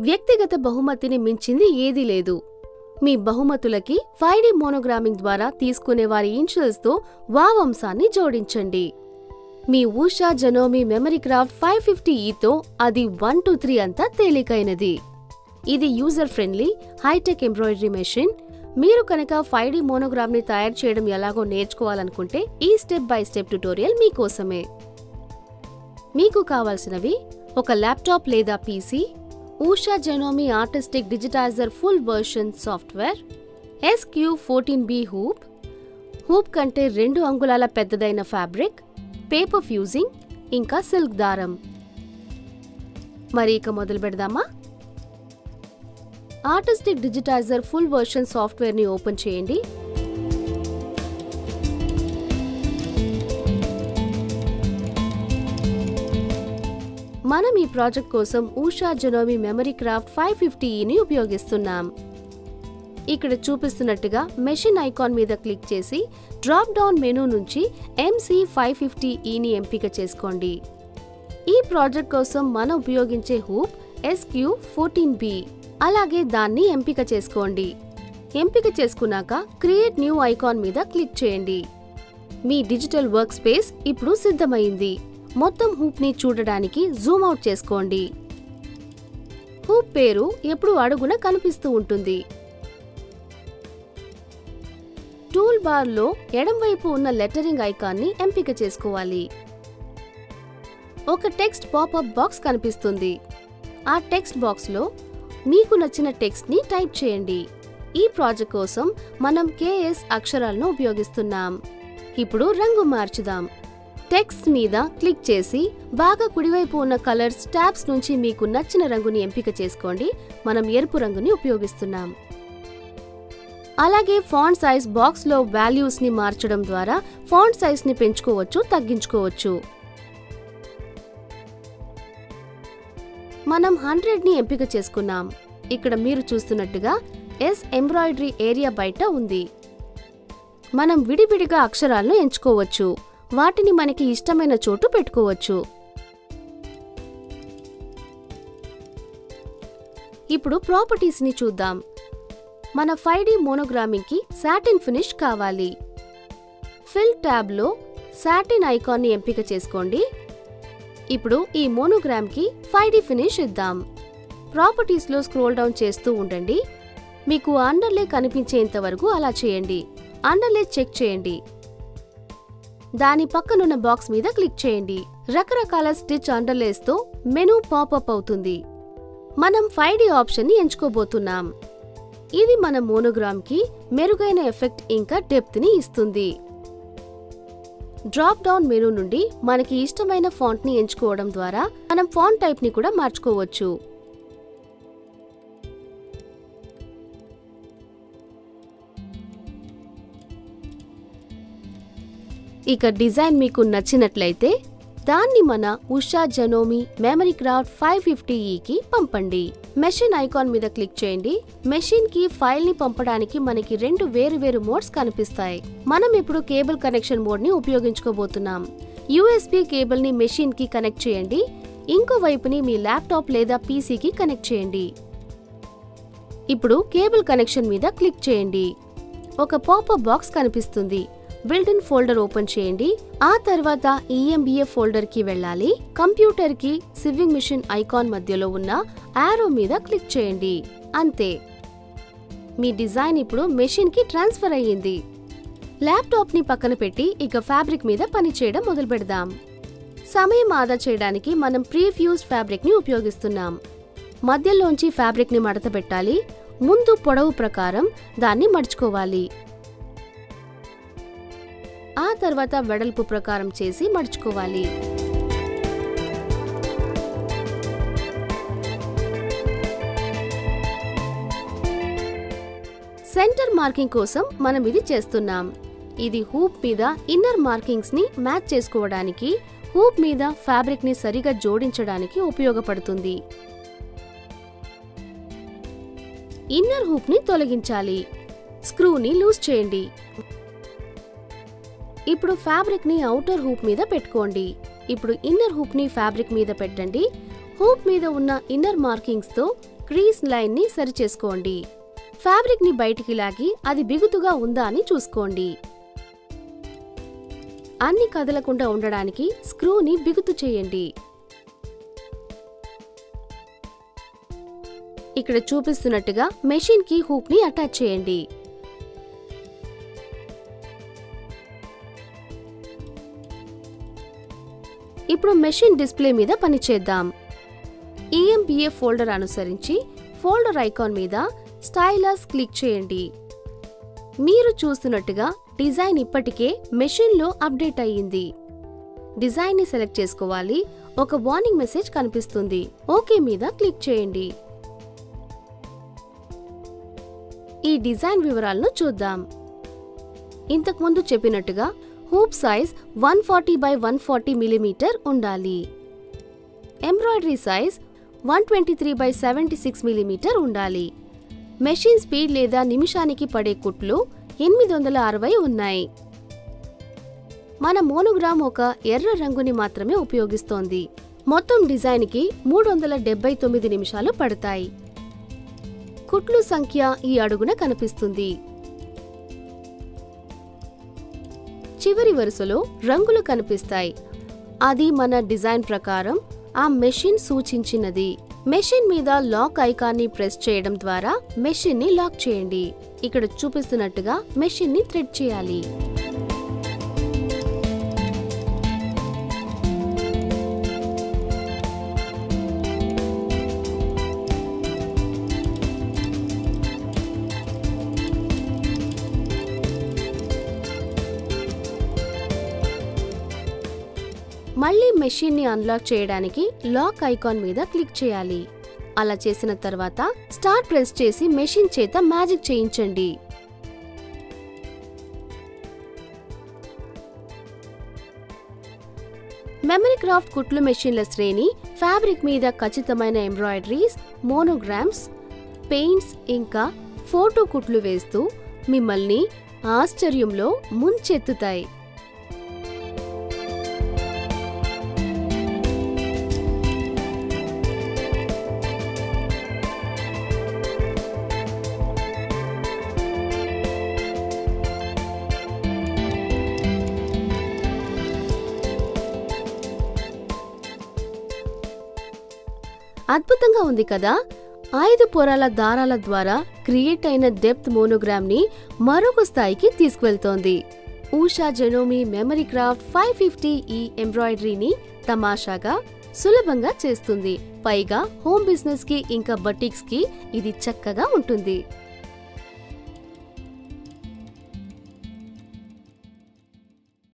వ్యక్తిగత బహుమతిని మించింది ఏదీ లేదు. మీ బహుమతులకి ఫైవ్ మోనోగ్రామింగ్ ద్వారా తీసుకునే వారి ఇన్షియల్స్తో వావంశాన్ని జోడించండి. మీ Usha Janome memory craft five fifty ఈతో అది వన్ టూ త్రీ అంతా తేలికైనది. ఇది user friendly high tech embroidery machine. మీరు కనుక ఫైవ్ డి మోనోగ్రామ్ని తయారు చేయడం ఎలాగో నేర్చుకోవాలనుకుంటే ఈ స్టెప్ బై స్టెప్ ట్యుటోరియల్ మీకోసమే మీకు కావాల్సినవి ఒక ల్యాప్టాప్ లేదా PC Usha Janome artistic digitiser full version software SQ fourteen B hoop. Hoop కంటే రెండు అంగుళాల పెద్దదైన ఫ్యాబ్రిక్ పేపర్ ఫ్యూజింగ్ ఇంకా సిల్క్ దారం. మరి ఇక మొదలు పెడదామా? ఆర్టిస్టిక్ డిజిటైజర్ ఫుల్ వర్షన్ సాఫ్ట్వేర్ని ఓపెన్ చేయండి. మనం ఈ ప్రాజెక్ట్ కోసం Usha Janome memory craft five ఫిఫ్టీని e ఉపయోగిస్తున్నాం. ఇక్కడ చూపిస్తున్నట్టుగా మెషిన్ ఐకాన్ మీద క్లిక్ చేసి డ్రాప్ డౌన్ మెనూ నుంచి ఎంసీ ఫైవ్ ఫిఫ్టీ e ఈని ఎంపిక చేసుకోండి. ఈ ప్రాజెక్ట్ కోసం మనం ఉపయోగించే హూప్ ఎస్క్యూ ఫోర్టీన్ బి అలాగే దాన్ని ఎంపిక చేసుకోండి. ఎంపిక చేసుకున్నాక క్రియేట్ న్యూ ఐకాన్ మీద క్లిక్ చేయండి. మీ డిజిటల్ వర్క్ స్పేస్ ఇప్పుడు సిద్ధమైంది. మొత్తం హూప్ని చూడడానికి జూమ్ అవుట్ చేసుకోండి. హూప్ పేరు ఎప్పుడు అడుగున కనిపిస్తూ ఉంటుంది. టూల్ బార్లో ఎడంవైపు ఉన్న లెటరింగ్ ఐకాన్ని ఎంపిక చేసుకోవాలి. ఒక టెక్స్ట్ పాపప్ బాక్స్ కనిపిస్తుంది. ఆ టెక్స్ట్ బాక్స్లో మీకు నచ్చిన టెక్స్ట్ని టైప్ చేయండి. ఈ ప్రాజెక్ట్ కోసం మనం కేఎస్ అక్షరాలను ఉపయోగిస్తున్నాం. ఇప్పుడు రంగు మార్చుదాం. టెక్స్ట్ మీద క్లిక్ చేసి బాగా కుడివైపు ఉన్న కలర్స్ ట్యాబ్స్ నుంచి మీకు నచ్చిన రంగుని ఎంపిక చేసుకోండి. మనం ఎరుపు రంగుని ఉపయోగిస్తున్నాం. అలాగే ఫాంట్ సైజ్ బాక్స్లో వాల్యూస్ని మార్చడం ద్వారా ఫాంట్ సైజ్ని పెంచుకోవచ్చు తగ్గించుకోవచ్చు. మనం హండ్రెడ్ని ఎంపిక చేసుకున్నాం. ఇక్కడ మీరు చూస్తున్నట్టుగా ఎస్ ఎంబ్రాయిడరీ ఏరియా బయట ఉంది. మనం విడివిడిగా అక్షరాలను ఎంచుకోవచ్చు. వాటిని మనకి ఇష్టమైన చోటు పెట్టుకోవచ్చు. ఇప్పుడు ప్రాపర్టీస్ని చూద్దాం. మన ఫైవ్ డి మోనోగ్రామింగ్కి సాటిన్ ఫినిష్ కావాలి. ఫిల్ ట్యాబ్లో సాటిన్ ఐకాన్ని ఎంపిక చేసుకోండి. ఇప్పుడు ఈ మోనోగ్రామ్కి ఫైవ్ డి ఫినిష్ ఇద్దాం. ప్రాపర్టీస్లో స్క్రోల్ డౌన్ చేస్తూ ఉండండి. మీకు అండర్లే కనిపించేంత వరకు అలా చేయండి. అండర్లే చెక్ చేయండి. దాని పక్కనున్న బాక్స్ మీద క్లిక్ చేయండి. రకరకాల స్టిచ్ అండర్లేస్తో మెనూ పాపప్ అవుతుంది. మనం ఫైవ్ డి ఆప్షన్ని ఎంచుకోబోతున్నాం. ఇది మన మోనోగ్రామ్కి మెరుగైన ఎఫెక్ట్ ఇంకా డెప్త్ని ఇస్తుంది. డ్రాప్ డౌన్ మెనూ నుండి మనకి ఇష్టమైన ఫాంట్ని ఎంచుకోవడం ద్వారా మనం ఫాంట్ టైప్ని కూడా మార్చుకోవచ్చు. ఇక డిజైన్ మీకు నచ్చినట్లయితే దాన్ని మన Usha Janome memory craft five fifty e ఈకి పంపండి. మెషిన్ ఐకాన్ మీద క్లిక్ చేయండి. మెషిన్కి ఫైల్ని పంపడానికి మనకి రెండు వేరు వేరు మోడ్స్ కనిపిస్తాయి. మనం ఇప్పుడు కేబుల్ కనెక్షన్ మోడ్ని ఉపయోగించుకోబోతున్నాం. యూఎస్బి కేబుల్ని మెషిన్కి కనెక్ట్ చేయండి. ఇంకో వైపుని మీ ల్యాప్టాప్ లేదా పీసీకి కనెక్ట్ చేయండి. ఇప్పుడు కేబుల్ కనెక్షన్ మీద క్లిక్ చేయండి. ఒక పాపప్ బాక్స్ కనిపిస్తుంది. బిల్డిన్ ఫోల్డర్ ఓపెన్ చేయండి. ఆ తర్వాత ఈఎంబీఏ ఫోల్డర్కి వెళ్ళాలి. కంప్యూటర్కి సివింగ్ మిషన్ ఐకాన్ మధ్యలో ఉన్న యారో మీద క్లిక్ చేయండి. అంతే. మీ డిజైన్ ఇప్పుడు మెషిన్కి ట్రాన్స్ఫర్ అయ్యింది. ల్యాప్టాప్ని పక్కన పెట్టి ఇక ఫ్యాబ్రిక్ మీద పని చేయడం మొదలు పెడదాం. సమయం ఆదా చేయడానికి మనం ప్రీఫ్యూజ్ ఫ్యాబ్రిక్ని ఉపయోగిస్తున్నాం. మధ్యలోంచి ఫ్యాబ్రిక్ని మడత పెట్టాలి. ముందు పొడవు ప్రకారం దాన్ని మడుచుకోవాలి. ఆ తర్వాత వెడల్పు ప్రకారం చేసి మడుచుకోవాలి. సెంటర్ మార్కింగ్ కోసం మనం ఇది చేస్తున్నాం. ఇది హూప్ మీద ఇన్నర్ మార్కింగ్స్ని మ్యాచ్ చేసుకోవడానికి హూప్ మీద ఫ్యాబ్రిక్ని సరిగా జోడించడానికి ఉపయోగపడుతుంది. ఇన్నర్ హూప్ని తొలగించాలి. స్క్రూని లూజ్ చేయండి. ఇప్పుడు ఫ్యాబ్రిక్ని అవుటర్ హూప్ మీద పెట్టుకోండి. ఇప్పుడు ఇన్నర్ హూప్ని ఫ్యాబ్రిక్ మీద పెట్టండి. హూప్ మీద ఉన్న ఇన్నర్ మార్కింగ్స్తో క్రీస్ లైన్ని సరిచేసుకోండి. ఫ్యాబ్రిక్ని బయటికి లాగి అది బిగుతుగా ఉందా అని చూసుకోండి. అన్ని కదలకుండా ఉండడానికి స్క్రూని బిగుతు చేయండి. ఇక్కడ చూపిస్తున్నట్టుగా మెషిన్కి హూప్ని అటాచ్ చేయండి. ఇప్పుడు మెషిన్ డిస్ప్లే మీద పనిచేద్దాం. ఈఎంబిఏ ఫోల్డర్ అనుసరించి ఫోల్డర్ ఐకాన్ మీద స్టైలస్ క్లిక్ చేయండి. మీరు చూస్తున్నట్టుగా డిజైన్ ఇప్పటికే మెషిన్లో అప్డేట్ అయ్యింది. డిజైన్ని సెలెక్ట్ చేసుకోవాలి. ఒక వార్నింగ్ మెసేజ్ కనిపిస్తుంది. ఓకే మీద క్లిక్ చేయండి. ఈ డిజైన్ వివరాలను చూద్దాం. ఇంతకుముందు చెప్పినట్టుగా hoop size one forty by one forty millimetre ఉండాలి. Embroidery size one twenty three by seventy six millimetre ఉండాలి. మెషిన్ స్పీడ్ లేదా నిమిషానికి పడే కుట్లు ఎనిమిది వందల అరవై ఉన్నాయి. మన మోనోగ్రామ్ ఒక ఎర్ర రంగుని మాత్రమే ఉపయోగిస్తోంది. మొత్తం డిజైన్కి మూడు వందల డెబ్బై తొమ్మిది నిమిషాలు పడతాయి. కుట్లు సంఖ్య ఈ అడుగున కనిపిస్తుంది. చివరి వరుసలో రంగులు కనిపిస్తాయి. అది మన డిజైన్ ప్రకారం ఆ మెషిన్ సూచించినది. మెషిన్ మీద లాక్ ఐకాన్ని ప్రెస్ చేయడం ద్వారా మెషిన్ని లాక్ చేయండి. ఇక్కడ చూపిస్తున్నట్టుగా మెషిన్ని థ్రెడ్ చేయాలి. మళ్ళీ మెషిన్ని అన్లాక్ చేయడానికి లాక్ ఐకాన్ మీద క్లిక్ చేయాలి. అలా చేసిన తర్వాత స్టార్ ప్రెస్ చేసి మెషిన్ చేత మ్యాజిక్ చేయించండి. మెమరీ క్రాఫ్ట్ కుట్లు మెషిన్ల శ్రేణి ఫ్యాబ్రిక్ మీద ఖచ్చితమైన ఎంబ్రాయిడరీస్ మోనోగ్రామ్స్ పెయింట్స్ ఇంకా ఫోటో కుట్లు వేస్తూ మిమ్మల్ని ఆశ్చర్యంలో ముంచెత్తుతాయి. అద్భుతంగా ఉంది కదా? ఐదు పొరాల దారాల ద్వారా క్రియేట్ అయిన డెప్త్ మోనోగ్రామ్ని మరొక స్థాయికి తీసుకువెళ్తోంది. Usha Janome memory craft five fifty ఈ ఎంబ్రాయిడరీని తమాషాగా సులభంగా చేస్తుంది. పైగా హోమ్ బిజినెస్కి ఇంకా బటిక్స్కి ఇది చక్కగా ఉంటుంది.